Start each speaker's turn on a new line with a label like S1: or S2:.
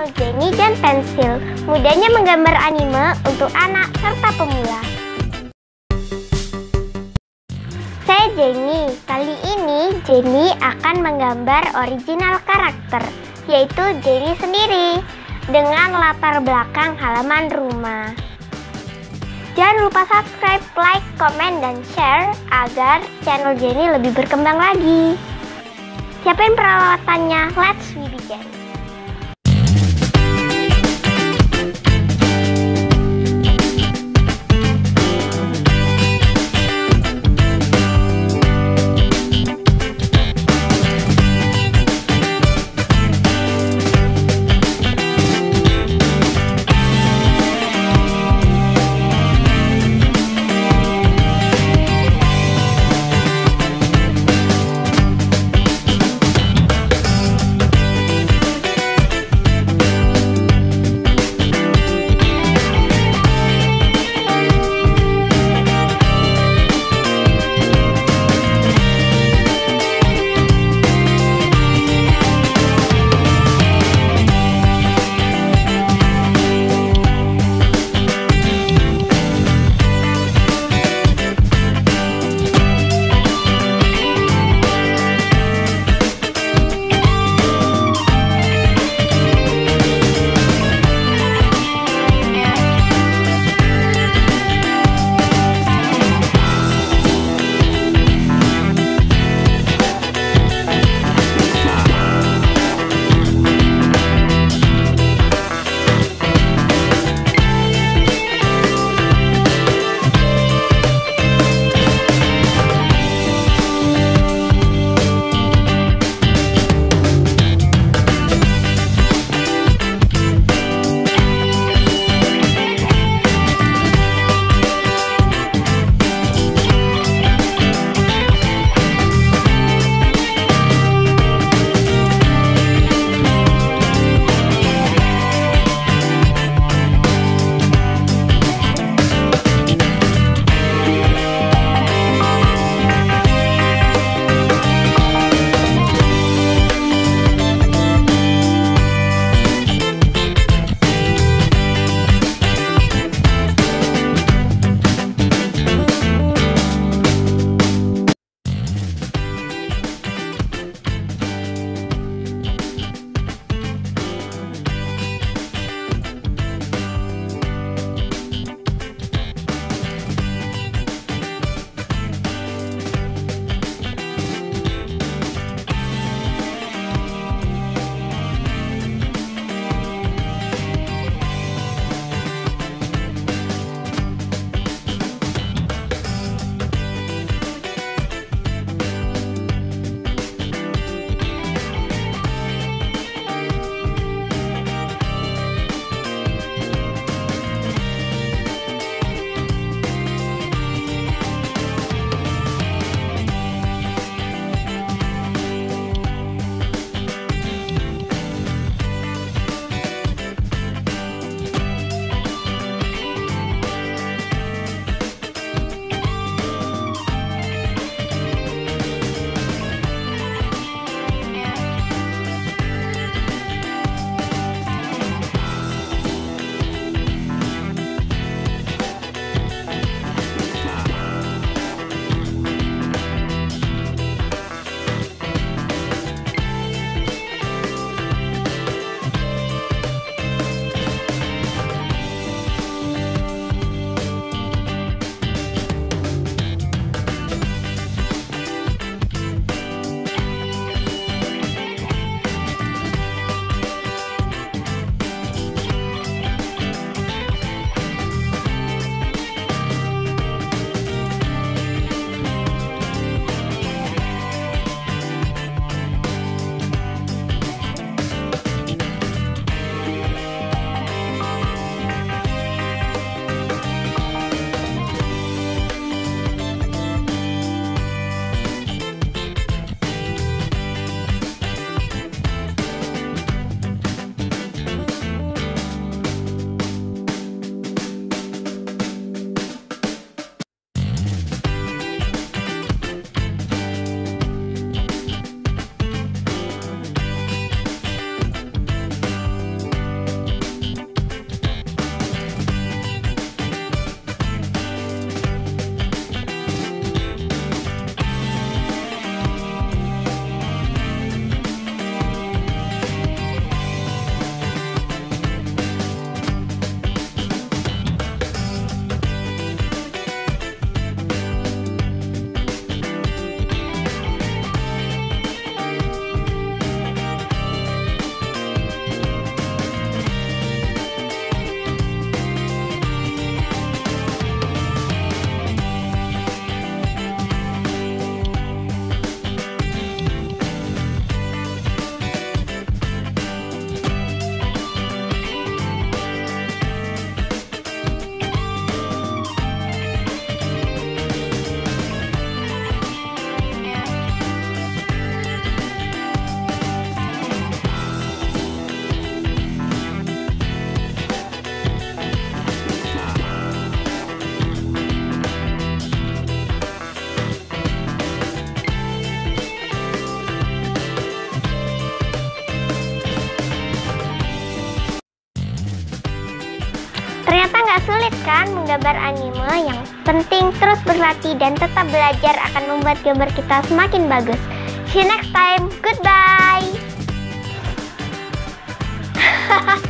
S1: channel Jenny dan Pensil, mudahnya menggambar anime untuk anak serta pemula. Saya Jenny, kali ini Jenny akan menggambar original karakter, yaitu Jenny sendiri, dengan latar belakang halaman rumah. Jangan lupa subscribe, like, komen, dan share agar channel Jenny lebih berkembang lagi. Siapin peralatannya, let's begin. Menggambar anime yang penting terus berlatih dan tetap belajar akan membuat gambar kita semakin bagus. See you next time. Goodbye.